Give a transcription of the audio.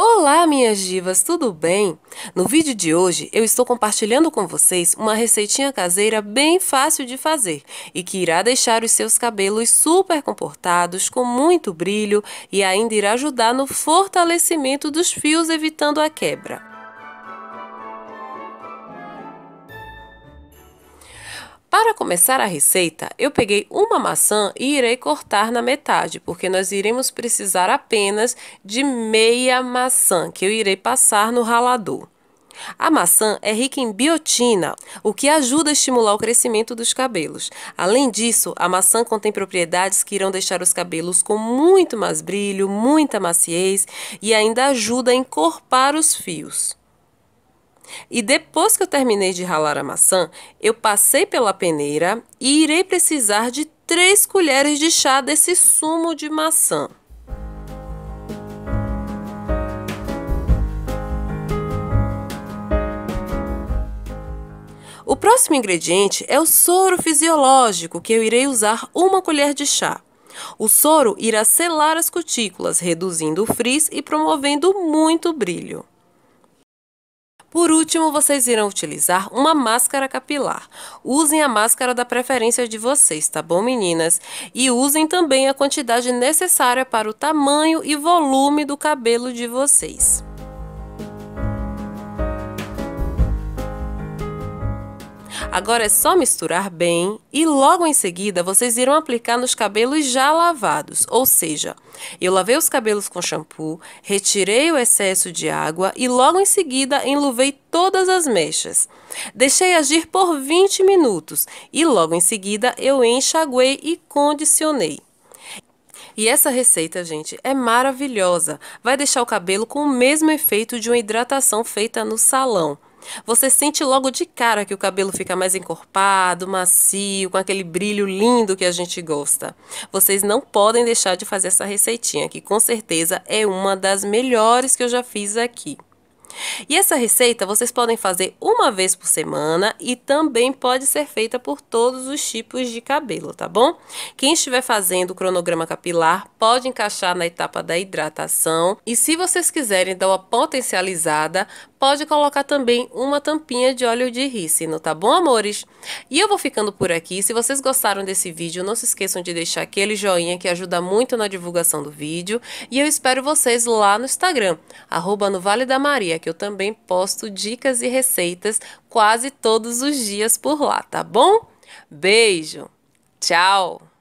Olá, minhas divas, tudo bem? No vídeo de hoje eu estou compartilhando com vocês uma receitinha caseira bem fácil de fazer e que irá deixar os seus cabelos super comportados, com muito brilho e ainda irá ajudar no fortalecimento dos fios, evitando a quebra. Para começar a receita, eu peguei uma maçã e irei cortar na metade, porque nós iremos precisar apenas de meia maçã, que eu irei passar no ralador. A maçã é rica em biotina, o que ajuda a estimular o crescimento dos cabelos. Além disso, a maçã contém propriedades que irão deixar os cabelos com muito mais brilho, muita maciez e ainda ajuda a encorpar os fios. E depois que eu terminei de ralar a maçã, eu passei pela peneira e irei precisar de 3 colheres de chá desse sumo de maçã. O próximo ingrediente é o soro fisiológico, que eu irei usar uma colher de chá. O soro irá selar as cutículas, reduzindo o frizz e promovendo muito brilho. Por último, vocês irão utilizar uma máscara capilar. Usem a máscara da preferência de vocês, tá bom, meninas? E usem também a quantidade necessária para o tamanho e volume do cabelo de vocês. Agora é só misturar bem e logo em seguida vocês irão aplicar nos cabelos já lavados, ou seja, eu lavei os cabelos com shampoo, retirei o excesso de água e logo em seguida enluvei todas as mechas. Deixei agir por 20 minutos e logo em seguida eu enxaguei e condicionei. E essa receita, gente, é maravilhosa. Vai deixar o cabelo com o mesmo efeito de uma hidratação feita no salão. Você sente logo de cara que o cabelo fica mais encorpado, macio, com aquele brilho lindo que a gente gosta. Vocês não podem deixar de fazer essa receitinha, que com certeza é uma das melhores que eu já fiz aqui. E essa receita vocês podem fazer uma vez por semana e também pode ser feita por todos os tipos de cabelo, tá bom? Quem estiver fazendo o cronograma capilar pode encaixar na etapa da hidratação e se vocês quiserem dar uma potencializada, pode colocar também uma tampinha de óleo de rícino, tá bom, amores? E eu vou ficando por aqui. Se vocês gostaram desse vídeo, não se esqueçam de deixar aquele joinha que ajuda muito na divulgação do vídeo. E eu espero vocês lá no Instagram, arroba no Vale da Maria, que eu também posto dicas e receitas quase todos os dias por lá, tá bom? Beijo! Tchau!